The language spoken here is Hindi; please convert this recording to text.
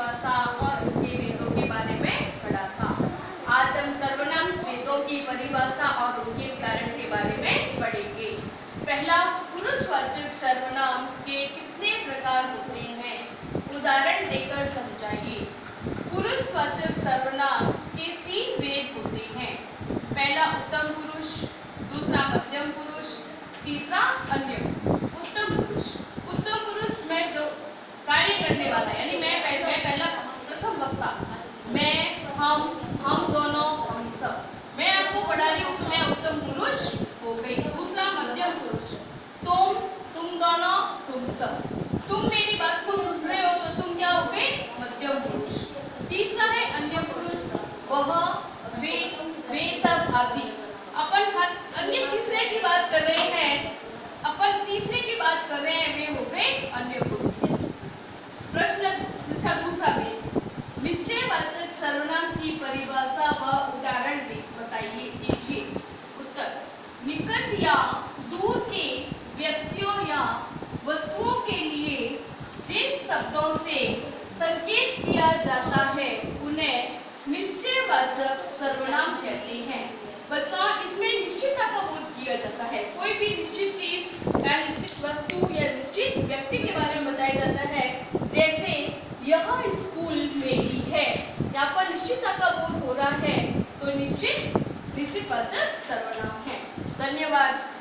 परिभाषा और उनके भेदों के बारे में पढ़ा था। आज हम सर्वनाम भेदों की परिभाषा और उनके उदाहरण के बारे में पढ़ेंगे। पहला, पुरुषवाचक सर्वनाम के कितने प्रकार होते हैं? उदाहरण देकर समझाइए। पुरुषवाचक सर्वनाम के तीन वेद होते हैं। पहला, उत्तम पुरुष, दूसरा, मध्यम पुरुष, तीसरा, अन्य पुरुष उत्तम पुरुष उत्तम पुरुष में जो कार्य करने वाला है यानी मैं पह, मैं पहला प्रथम वक्ता मैं हम हम दोनों हम सब मैं आपको पढ़ा रही हूँ मैं उत्तम पुरुष हो गई, दूसरा मध्यम पुरुष। तुम तुम दोनों तुम सब। तुम मेरी बात को सुन रहे हो तो तुम क्या हो गए? मध्यम पुरुष। तीसरा है अन्य पुरुष। वह वे वे सब आदि अपन हर- अन्य तीसरे की बात कर रहे हैं अपन तीसरे की बात कर रहे हैं वे हो गए अन्य पुरुष प्रश्न इसका दूसरा भेद निश्चयवाचक सर्वनाम की परिभाषा व उदाहरण बताइए, दीजिए। उत्तर, निकट या दूर के व्यक्तियों या वस्तुओं के लिए जिन शब्दों से संकेत किया जाता है, उन्हें निश्चयवाचक सर्वनाम कहते हैं। बच्चा, इसमें निश्चितता का बोध किया जाता है। कोई भी निश्चित चीज़ या निश्चित वस्तु या निश्चित व्यक्ति के बारे में बताया जाता है, जैसे यह स्कूल में ही है। यहाँ पर निश्चितता का बोध हो रहा है तो निश्चित निश्चित वाचक सर्वनाम है। धन्यवाद।